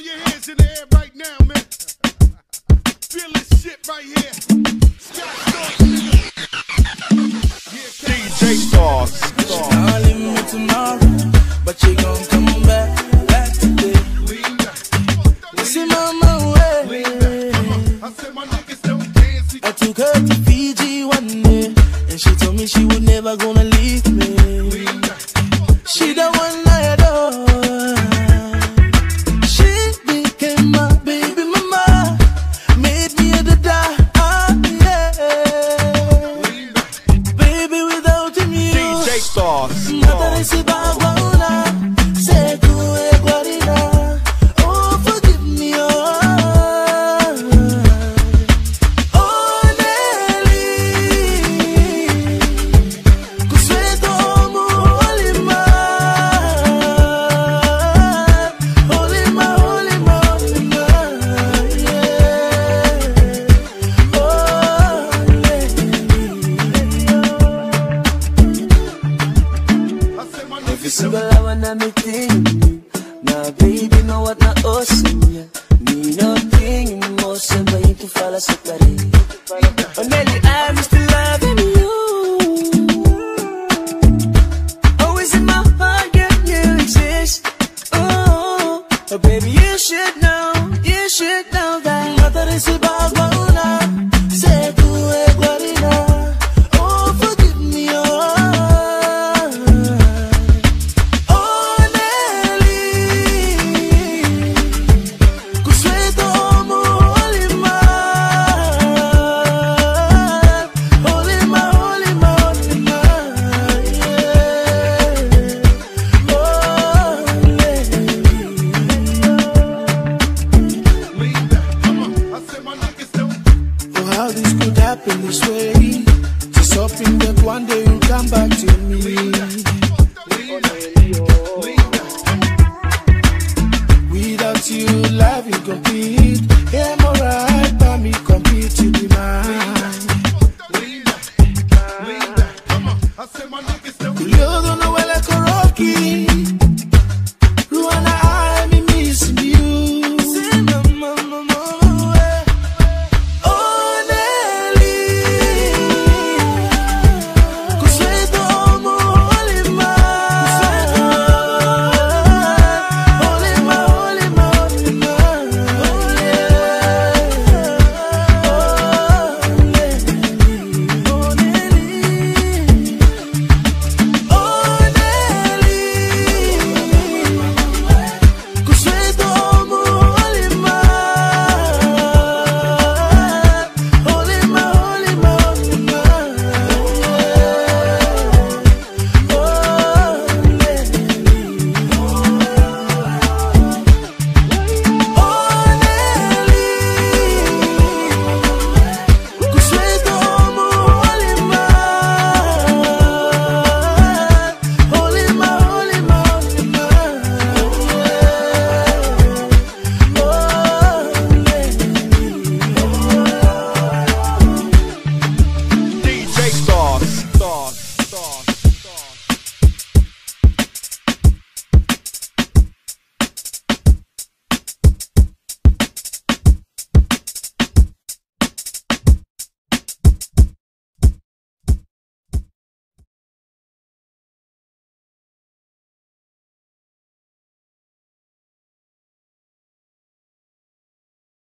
hands in the air right now, man. Feel this shit right here. Scott Storch, nigga. DJ Starz. Calling me tomorrow, but you gon' come back, back today. Lean back. See mama way. I said my niggas don't dance. I took her to Fiji one day, and she told me she would never gonna leave DJ Starz. Single don't na me think Now baby know what na yeah. Me no thing mo se vai tu fala sa pare Oh Nelly I'm still loving you Always in my heart girl you exist Oh, oh baby you should know You should know that Mata si bagwana how this could happen this way? Just hoping that one day you'll come back to me. Without you, life incomplete.